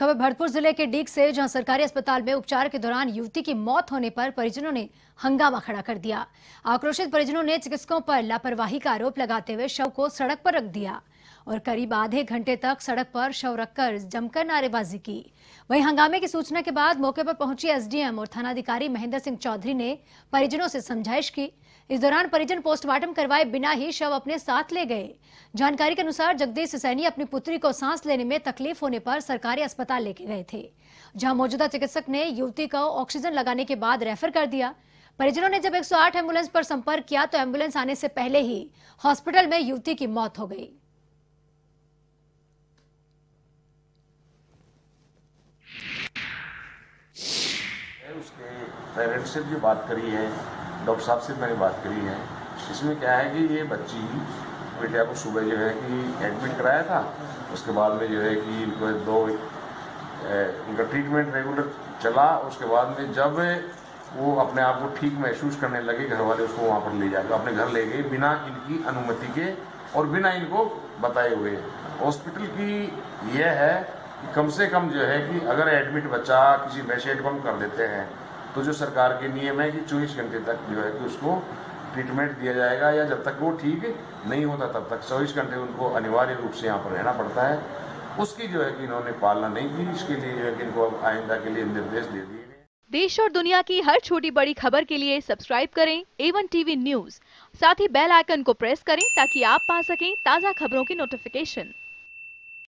खबर भरतपुर ज़िले के डीग से, जहाँ सरकारी अस्पताल में उपचार के दौरान युवती की मौत होने पर परिजनों ने हंगामा खड़ा कर दिया। आक्रोशित परिजनों ने चिकित्सकों पर लापरवाही का आरोप लगाते हुए शव को सड़क पर रख दिया। और करीब आधे घंटे तक सड़क पर शव रखकर जमकर नारेबाजी की। वहीं हंगामे की सूचना के बाद मौके पर पहुँची एसडीएम और थानाधिकारी महेंद्र सिंह चौधरी ने परिजनों से समझाइश की। इस दौरान परिजन पोस्टमार्टम करवाए बिना ही शव अपने साथ ले गए। जानकारी के अनुसार जगदीश सैनी अपनी पुत्री को सांस लेने में तकलीफ़ होने पर सरकारी अस्पताल लेके गए थे, जहाँ मौजूदा चिकित्सक ने युवती को ऑक्सीजन लगाने के बाद रेफर कर दिया। परिजनों ने जब 108 एंबुलेंस पर संपर्क किया तो एंबुलेंस आने से पहले ही हॉस्पिटल में युवती की मौत हो गई। उसके पेरेंट्स से भी बात करी है, डॉक्टर साहब से मैंने बात करी है। इसमें क्या है कि ये बच्ची बेटिया को सुबह जो है कि एडमिट कराया था, उसके बाद में जो है कि इनको दो इनका ट्रीटमेंट रेगुलर चला, उसके बाद में जब वो अपने आप को ठीक महसूस करने लगे घर वाले उसको वहाँ पर ले जाकर अपने घर ले गए, बिना इनकी अनुमति के और बिना इनको बताए हुए। हॉस्पिटल की यह है कि कम से कम जो है कि अगर एडमिट बच्चा किसी वैसे एडमिट कर देते हैं तो जो सरकार के नियम है कि चौबीस घंटे तक जो है कि उसको ट्रीटमेंट दिया जाएगा या जब तक वो ठीक नहीं होता तब तक चौबीस घंटे उनको अनिवार्य रूप से यहाँ पर रहना पड़ता है। उसकी जो है कि इन्होंने पालना नहीं की, इसके लिए जो है कि इनको आइंदा के लिए निर्देश दे दिए देश और दुनिया की हर छोटी बड़ी खबर के लिए सब्सक्राइब करें एवन टीवी न्यूज़ साथ ही बेल आइकन को प्रेस करें ताकि आप पा सकें ताज़ा खबरों की नोटिफिकेशन